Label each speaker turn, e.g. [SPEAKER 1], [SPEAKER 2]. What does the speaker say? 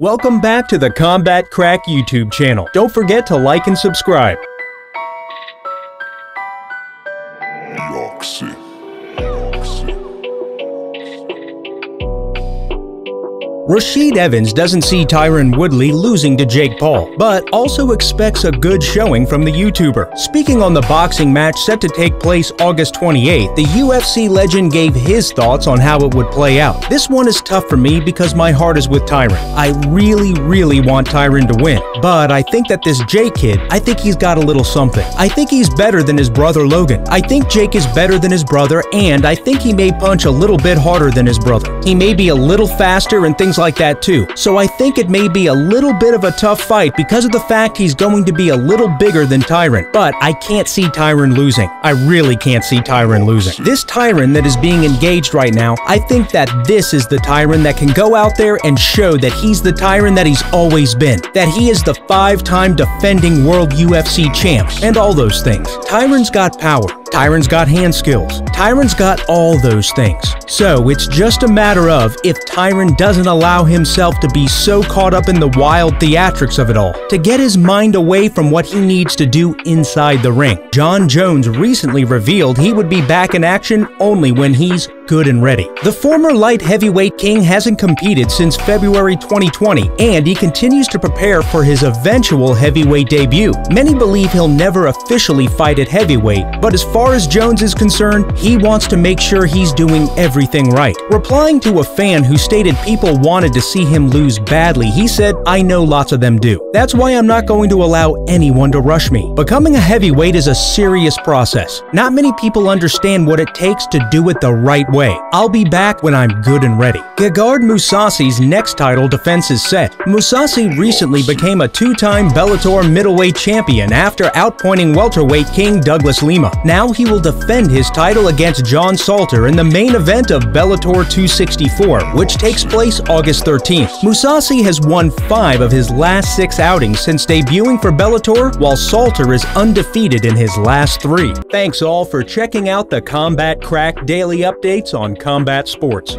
[SPEAKER 1] Welcome back to the Combat Crack YouTube channel. Don't forget to like and subscribe. Rashad Evans doesn't see Tyron Woodley losing to Jake Paul, but also expects a good showing from the YouTuber. Speaking on the boxing match set to take place August 28th, the UFC legend gave his thoughts on how it would play out. This one is tough for me because my heart is with Tyron. I really, really want Tyron to win, but I think that this Jake kid, I think he's got a little something. I think he's better than his brother Logan. I think Jake is better than his brother, and I think he may punch a little bit harder than his brother. He may be a little faster and things like that too. So I think it may be a little bit of a tough fight because of the fact he's going to be a little bigger than Tyron. But I can't see Tyron losing. I really can't see Tyron losing. This Tyron that is being engaged right now, I think that this is the Tyron that can go out there and show that he's the Tyron that he's always been. That he is the five-time defending world UFC champ and all those things. Tyron's got power. Tyron's got hand skills. Tyron's got all those things. So it's just a matter of if Tyron doesn't allow himself to be so caught up in the wild theatrics of it all, to get his mind away from what he needs to do inside the ring. Jon Jones recently revealed he would be back in action only when he's good and ready. The former light heavyweight king hasn't competed since February 2020, and he continues to prepare for his eventual heavyweight debut. Many believe he'll never officially fight at heavyweight, but as far as Jones is concerned, he wants to make sure he's doing everything right. Replying to a fan who stated people wanted to see him lose badly, he said, I know lots of them do. That's why I'm not going to allow anyone to rush me. Becoming a heavyweight is a serious process. Not many people understand what it takes to do it the right way way. I'll be back when I'm good and ready. Gegard Mousasi's next title defense is set. Mousasi recently became a two-time Bellator middleweight champion after outpointing welterweight king Douglas Lima. Now he will defend his title against John Salter in the main event of Bellator 264, which takes place August 13th. Mousasi has won five of his last six outings since debuting for Bellator, while Salter is undefeated in his last three. Thanks all for checking out the Combat Crack daily updates on combat sports.